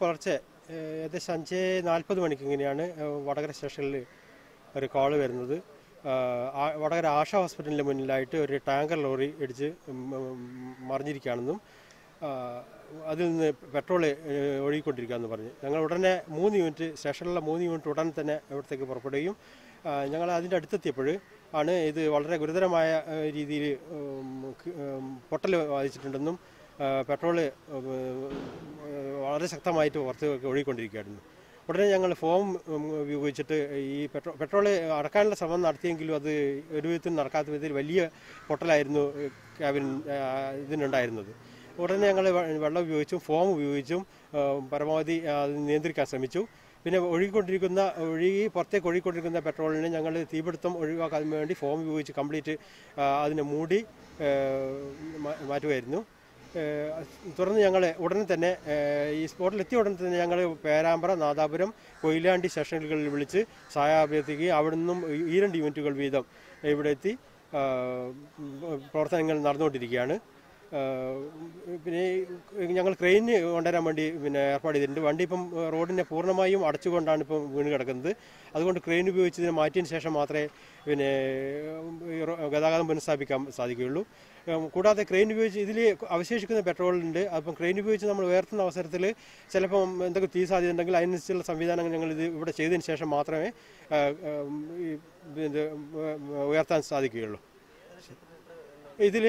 പുലർച്ചെ ഏകദേശം അഞ്ച് നാൽപ്പത് മണിക്ക് ഇങ്ങനെയാണ് വടകര സ്റ്റേഷനിൽ ഒരു കോൾ വരുന്നത്. വടകര ആശ ഹോസ്പിറ്റലിന്റെ മുന്നിലായിട്ട് ഒരു ടാങ്കർ ലോറി ഇടിച്ച് മറിഞ്ഞിരിക്കുകയാണെന്നും അതിൽ നിന്ന് പെട്രോൾ ഒഴുകിക്കൊണ്ടിരിക്കുകയെന്ന് പറഞ്ഞു. ഞങ്ങൾ ഉടനെ മൂന്ന് യൂണിറ്റ് സ്റ്റേഷനിലുള്ള മൂന്ന് യൂണിറ്റ് ഉടൻ തന്നെ ഇവിടത്തേക്ക് പുറപ്പെടുകയും ഞങ്ങൾ അതിന്റെ അടുത്തെത്തിയപ്പോൾ ആണ് ഇത് വളരെ ഗുരുതരമായ രീതിയിൽ പൊട്ടൽ ബാധിച്ചിട്ടുണ്ടെന്നും പെട്രോൾ വളരെ ശക്തമായിട്ട് പുറത്ത് ഒഴുകിക്കൊണ്ടിരിക്കുകയായിരുന്നു. ഉടനെ ഞങ്ങൾ ഫോം ഉപയോഗിച്ചിട്ട് ഈ പെട്രോ പെട്രോൾ അടക്കാനുള്ള ശ്രമം നടത്തിയെങ്കിലും അത് ഒരു വിധത്തിൽ നടക്കാത്ത വിധത്തിൽ വലിയ പൊട്ടലായിരുന്നു ക്യാബിൻ ഇതിനുണ്ടായിരുന്നത്. ഉടനെ ഞങ്ങൾ വെള്ളം ഉപയോഗിച്ചും ഫോം ഉപയോഗിച്ചും പരമാവധി നിയന്ത്രിക്കാൻ ശ്രമിച്ചു. പിന്നെ ഒഴുകിക്കൊണ്ടിരിക്കുന്ന ഒഴുകി പുറത്തേക്ക് ഒഴുകിക്കൊണ്ടിരിക്കുന്ന പെട്രോളിനെ ഞങ്ങൾ തീപിടുത്തം ഒഴിവാക്കാൻ വേണ്ടി ഫോം ഉപയോഗിച്ച് കംപ്ലീറ്റ് അതിനെ മൂടി മാറ്റുമായിരുന്നു തുടർന്ന് ഞങ്ങൾ ഉടനെ തന്നെ ഈ സ്പോട്ടിൽ എത്തിയ ഉടനെ തന്നെ ഞങ്ങൾ പേരാമ്പ്ര നാദാപുരം കൊയിലാണ്ടി സെഷനുകളിൽ വിളിച്ച് സഹായ അഭ്യർത്ഥിക്കുകയും അവിടെ നിന്നും ഈ രണ്ട് യൂണിറ്റുകൾ വീതം ഇവിടെ എത്തി പ്രവർത്തനങ്ങൾ നടന്നുകൊണ്ടിരിക്കുകയാണ്. പിന്നെ ഞങ്ങൾ ക്രെയിന് കൊണ്ടുവരാൻ വേണ്ടി പിന്നെ ഏർപ്പാട് ചെയ്തിട്ടുണ്ട്. വണ്ടി ഇപ്പം റോഡിനെ പൂർണമായും അടച്ചുകൊണ്ടാണ് ഇപ്പം വീണ് കിടക്കുന്നത്. അതുകൊണ്ട് ക്രെയിൻ ഉപയോഗിച്ച് ഇതിനെ മാറ്റിയതിന് ശേഷം മാത്രമേ പിന്നെ ഗതാഗതം പുനഃസ്ഥാപിക്കാൻ സാധിക്കുകയുള്ളൂ. കൂടാതെ ക്രെയിൻ ഉപയോഗിച്ച് ഇതിൽ അവശേഷിക്കുന്ന പെട്രോളുണ്ട്. അപ്പം ക്രെയിൻ ഉപയോഗിച്ച് നമ്മൾ ഉയർത്തുന്ന അവസരത്തിൽ ചിലപ്പം എന്തൊക്കെ തീ സാധ്യത ഉണ്ടെങ്കിൽ അതിനനുസരിച്ചുള്ള സംവിധാനങ്ങൾ ഞങ്ങൾ ഇത് ഇവിടെ ചെയ്തതിന് ശേഷം മാത്രമേ ഉയർത്താൻ സാധിക്കുകയുള്ളൂ. ഇതിൽ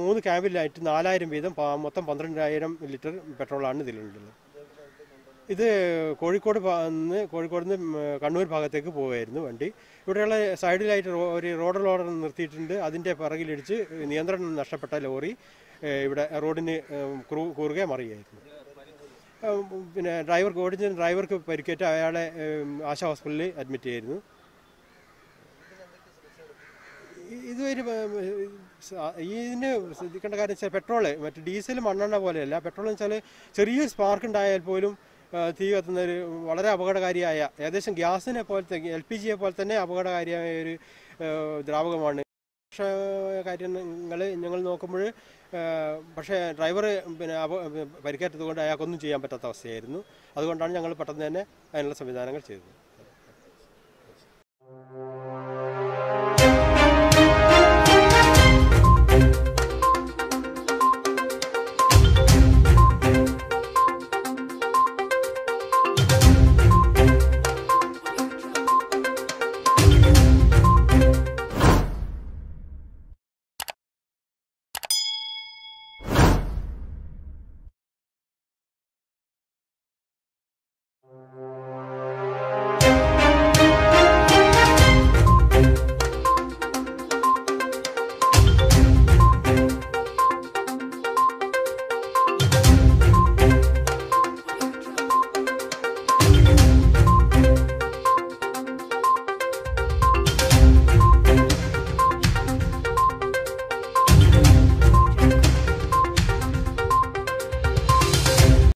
മൂന്ന് ക്യാമ്പിലായിട്ട് നാലായിരം വീതം മൊത്തം പന്ത്രണ്ടായിരം ലിറ്റർ പെട്രോളാണ് ഇതിലുള്ളത്. ഇത് കോഴിക്കോട് നിന്ന് കോഴിക്കോട് നിന്ന് കണ്ണൂർ ഭാഗത്തേക്ക് പോവുമായിരുന്നു വണ്ടി. ഇവിടെയുള്ള സൈഡിലായിട്ട് ഒരു റോഡ് ലോഡർ നിർത്തിയിട്ടുണ്ട്. അതിന്റെ പിറകിലിടിച്ച് നിയന്ത്രണം നഷ്ടപ്പെട്ട ലോറി ഇവിടെ റോഡിന് ക്രൂ കൂറുകെ മറിയായിരുന്നു. പിന്നെ ഡ്രൈവർക്ക് ഓടിച്ച ഡ്രൈവർക്ക് പരിക്കേറ്റ് അയാളെ ആശാ ഹോസ്പിറ്റലിൽ അഡ്മിറ്റ് ചെയ്യായിരുന്നു ഇതുവരെ ഇതിന് ശ്രദ്ധിക്കേണ്ട കാര്യം വെച്ചാൽ പെട്രോൾ മറ്റു ഡീസൽ മണ്ണെണ്ണ പോലെയല്ല. പെട്രോൾ എന്ന് വെച്ചാൽ ചെറിയ സ്പാർക്ക് ഉണ്ടായാൽ പോലും തീ കത്തുന്ന ഒരു വളരെ അപകടകാരിയായ ഏകദേശം ഗ്യാസിനെ പോലത്തെ എൽ പി ജിയെ പോലെ തന്നെ അപകടകാരിയായ ഒരു ദ്രാവകമാണ്. കാര്യങ്ങൾ ഞങ്ങൾ നോക്കുമ്പോൾ പക്ഷേ ഡ്രൈവർ പിന്നെ പരിക്കേറ്റത് കൊണ്ട് അയാൾക്കൊന്നും ചെയ്യാൻ പറ്റാത്ത അവസ്ഥയായിരുന്നു. അതുകൊണ്ടാണ് ഞങ്ങൾ പെട്ടെന്ന് തന്നെ അതിനുള്ള സംവിധാനങ്ങൾ ചെയ്തത്.